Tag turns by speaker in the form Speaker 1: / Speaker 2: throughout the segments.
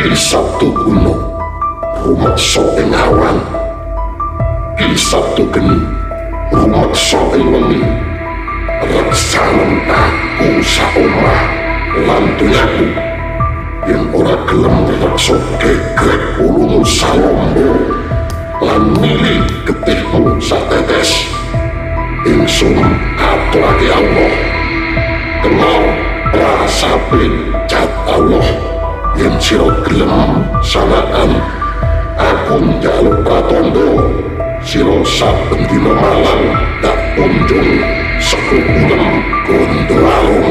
Speaker 1: Di Sabtu kuno, rumah ing awan. Di Sabtu geni, rumah ing wengi. Reksanen aku saomah lan dunyaku yang ora gelem reksa gegrek ulumu salombo lan milih getihmu satetes. Ingsun aturake Allah. Kenal prasabin cat Allah yang siro gelem sanaan aku njaluk pratondo siro saben dina malam tak kunjung sekukulem gondoalung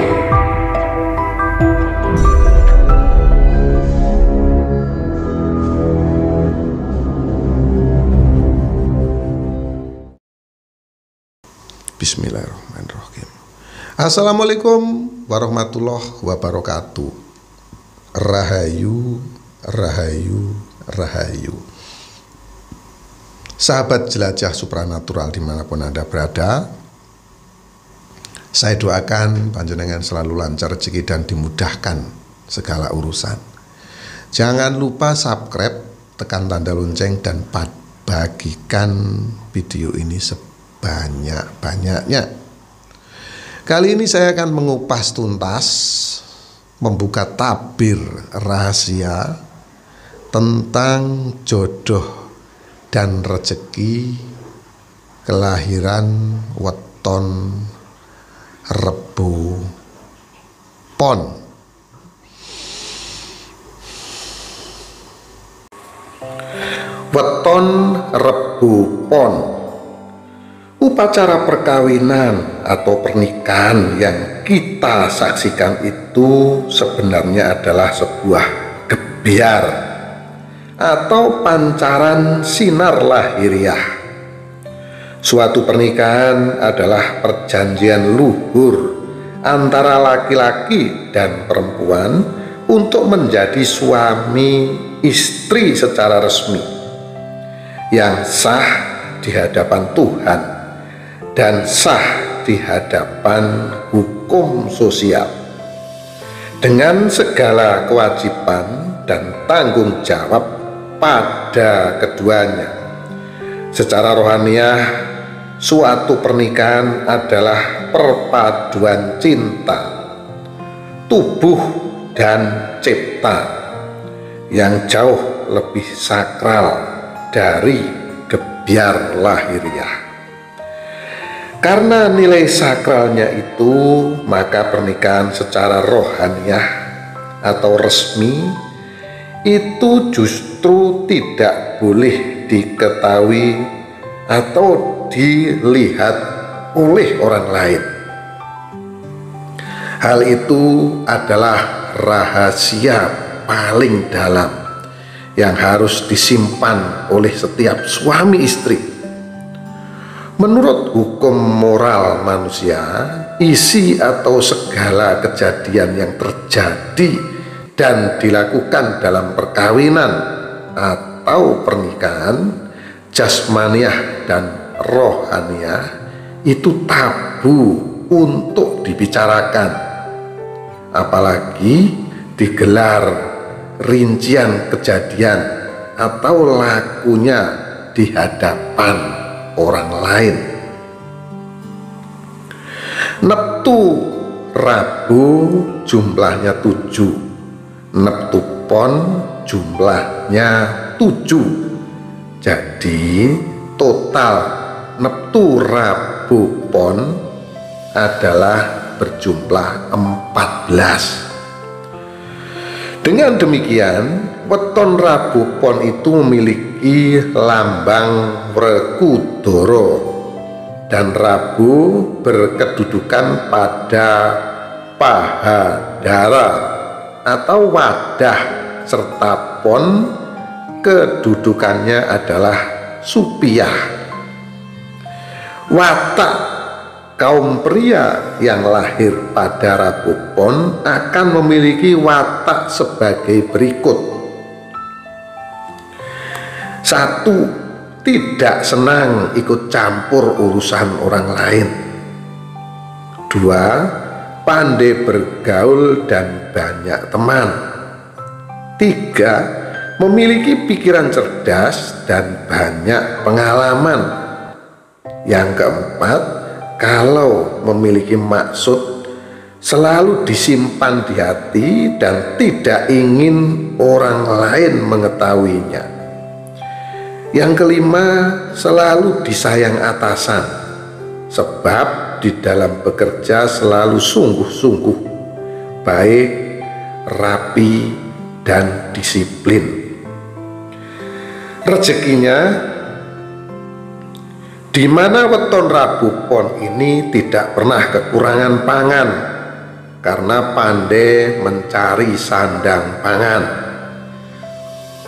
Speaker 2: Bismillahirrahmanirrahim. Assalamualaikum warahmatullahi wabarakatuh. Rahayu, rahayu, rahayu. Sahabat jelajah supranatural di mana pun Anda berada, saya doakan panjenengan selalu lancar rezeki dan dimudahkan segala urusan. Jangan lupa subscribe, tekan tanda lonceng dan bagikan video ini sebanyak sebanyak-banyaknya. Kali ini saya akan mengupas tuntas, membuka tabir rahasia tentang jodoh dan rezeki kelahiran weton Rebu Pon. Weton Rebu Pon Upacara perkawinan atau pernikahan yang kita saksikan itu sebenarnya adalah sebuah gebiar atau pancaran sinar lahiriah. Suatu pernikahan adalah perjanjian luhur antara laki-laki dan perempuan untuk menjadi suami istri secara resmi yang sah di hadapan Tuhan dan sah di hadapan hukum sosial dengan segala kewajiban dan tanggung jawab pada keduanya. Secara rohaniah, suatu pernikahan adalah perpaduan cinta, tubuh dan cipta yang jauh lebih sakral dari gebiar lahiriah. Karena nilai sakralnya itu, maka pernikahan secara rohaniah atau resmi itu justru tidak boleh diketahui atau dilihat oleh orang lain. Hal itu adalah rahasia paling dalam yang harus disimpan oleh setiap suami istri Menurut hukum moral manusia, isi atau segala kejadian yang terjadi dan dilakukan dalam perkawinan atau pernikahan, jasmaniah dan rohaniah itu tabu untuk dibicarakan. Apalagi digelar rincian kejadian atau lakunya di hadapan orang lain. Neptu Rabu jumlahnya tujuh, Neptu Pon jumlahnya tujuh. Jadi total Neptu Rabu Pon adalah berjumlah 14. Dengan demikian, weton Rabu Pon itu memiliki lambang Wrekudara dan Rabu berkedudukan pada paha darah atau wadah serta pon kedudukannya adalah supiah. Watak kaum pria yang lahir pada Rabu Pon akan memiliki watak sebagai berikut. Satu, tidak senang ikut campur urusan orang lain. Dua, pandai bergaul dan banyak teman. Tiga, memiliki pikiran cerdas dan banyak pengalaman. Yang keempat, kalau memiliki maksud selalu disimpan di hati dan tidak ingin orang lain mengetahuinya. Yang kelima, selalu disayang atasan, sebab di dalam bekerja selalu sungguh-sungguh, baik, rapi, dan disiplin. Rezekinya di mana weton Rabu Pon ini tidak pernah kekurangan pangan karena pandai mencari sandang pangan.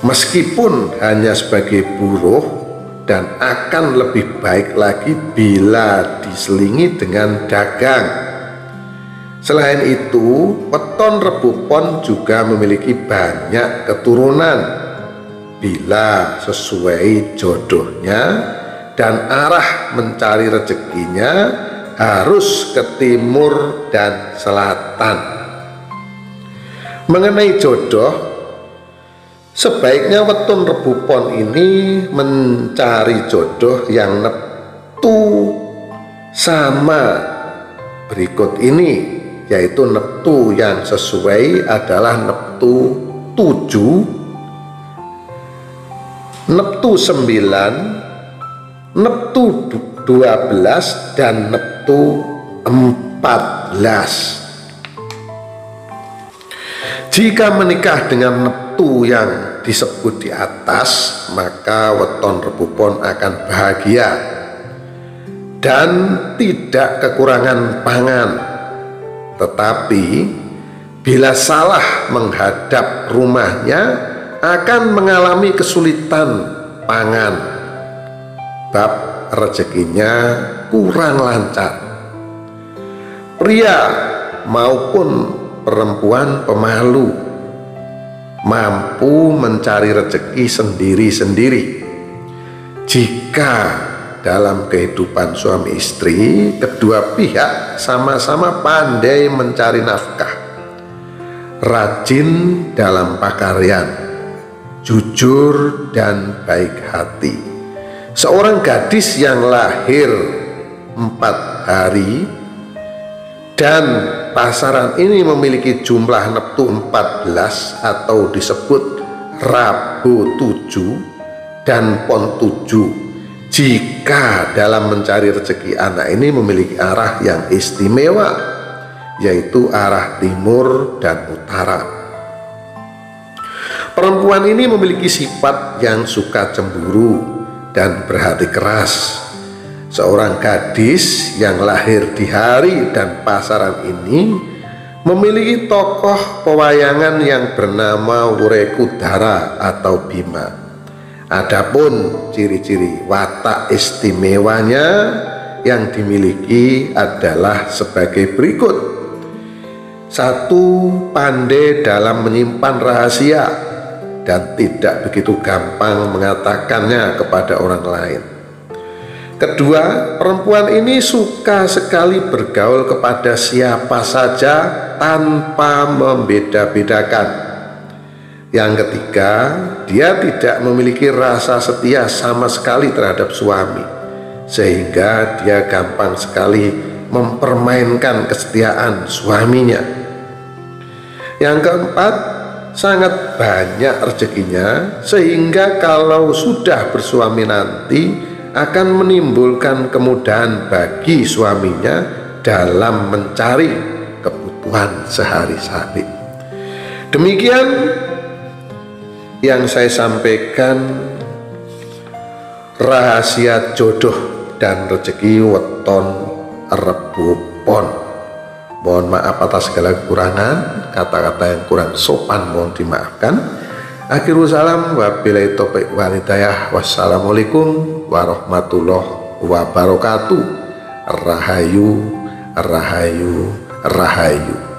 Speaker 2: Meskipun hanya sebagai buruh dan akan lebih baik lagi bila diselingi dengan dagang. Selain itu, weton Rebu Pon juga memiliki banyak keturunan bila sesuai jodohnya dan arah mencari rezekinya harus ke timur dan selatan. Mengenai jodoh, sebaiknya wetun rebupon ini mencari jodoh yang neptu sama berikut ini yaitu neptu yang sesuai adalah neptu 7 neptu 9 Neptu 12 dan Neptu 14 Jika menikah dengan Neptu yang disebut di atas maka weton rebupon akan bahagia dan tidak kekurangan pangan tetapi bila salah menghadap rumahnya akan mengalami kesulitan pangan sebab rezekinya kurang lancar. Pria maupun perempuan pemalu mampu mencari rezeki sendiri-sendiri. Jika dalam kehidupan suami istri, kedua pihak sama-sama pandai mencari nafkah, rajin dalam pakarian, jujur dan baik hati seorang gadis yang lahir empat hari dan pasaran ini memiliki jumlah neptu 14 atau disebut Rabu 7 dan Pon 7 jika dalam mencari rezeki anak ini memiliki arah yang istimewa yaitu arah timur dan utara perempuan ini memiliki sifat yang suka cemburu dan berhati keras. Seorang gadis yang lahir di hari dan pasaran ini memiliki tokoh pewayangan yang bernama Wurekudara atau Bima. Adapun ciri-ciri watak istimewanya yang dimiliki adalah sebagai berikut. Satu, pandai dalam menyimpan rahasia dan tidak begitu gampang mengatakannya kepada orang lain. Kedua, perempuan ini suka sekali bergaul kepada siapa saja tanpa membeda-bedakan. Yang ketiga, dia tidak memiliki rasa setia sama sekali terhadap suami, sehingga dia gampang sekali mempermainkan kesetiaan suaminya. Yang keempat, sangat banyak rezekinya sehingga kalau sudah bersuami nanti akan menimbulkan kemudahan bagi suaminya dalam mencari kebutuhan sehari-hari. Demikian yang saya sampaikan rahasia jodoh dan rezeki weton rebupon. Mohon maaf atas segala kekurangan, kata-kata yang kurang sopan mohon dimaafkan. Akhirul salam wabillahi taufiq walidayah. Wassalamualaikum warahmatullahi wabarakatuh. Rahayu, rahayu, rahayu.